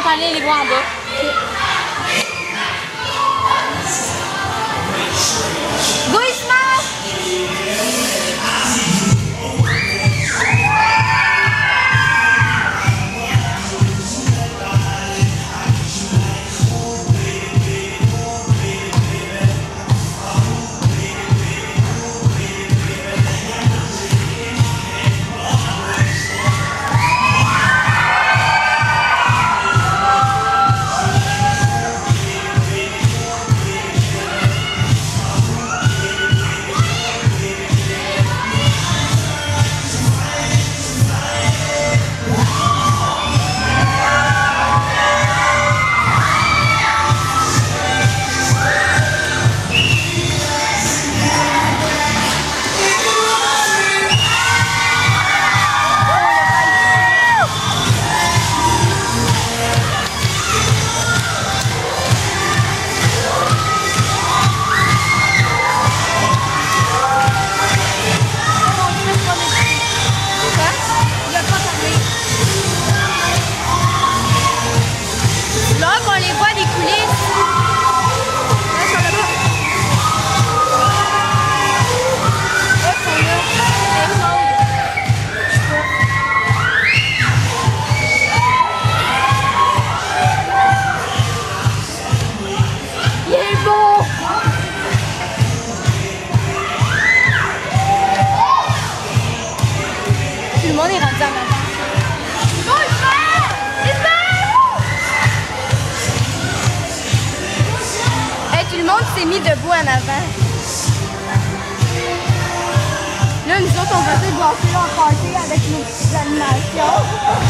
sont allés les voir en le monde est rendu en avant. Tout le monde s'est mis debout en avant. Là, nous autres, on va se là en party avec nos petites animations.